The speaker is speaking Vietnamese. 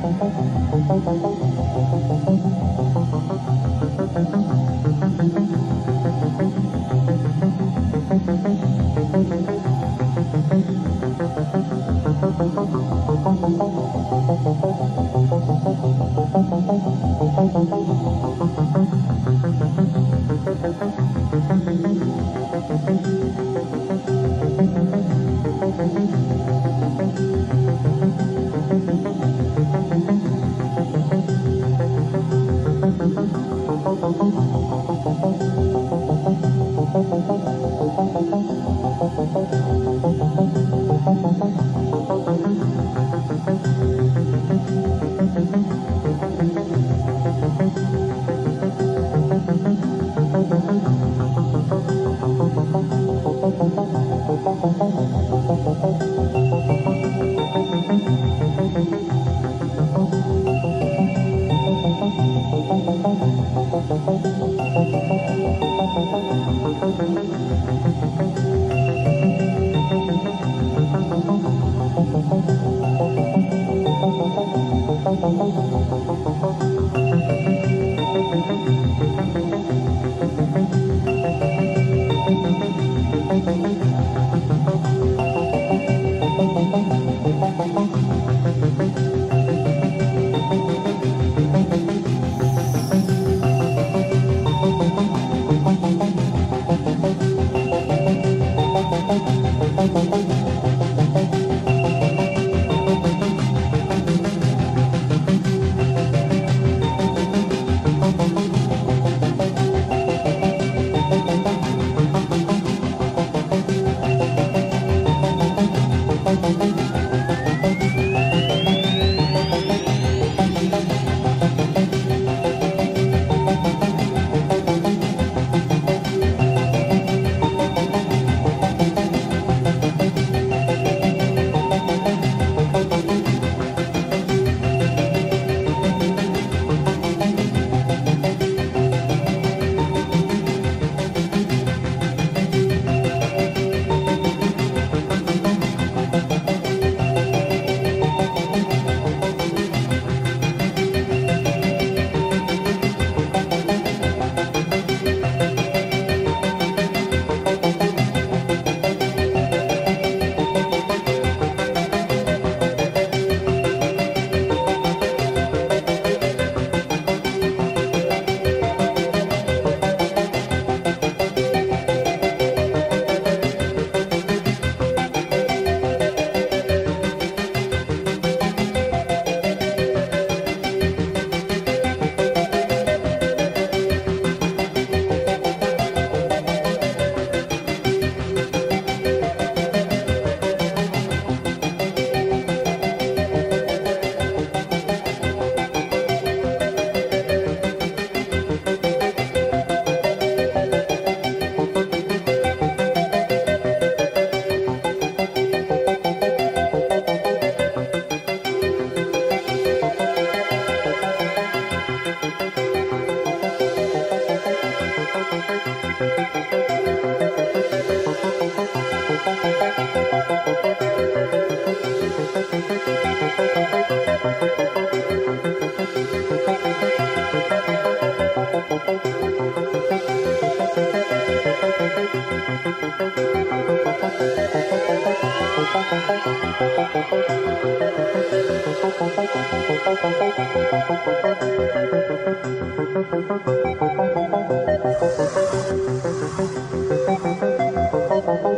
ハハハハ。Thank you.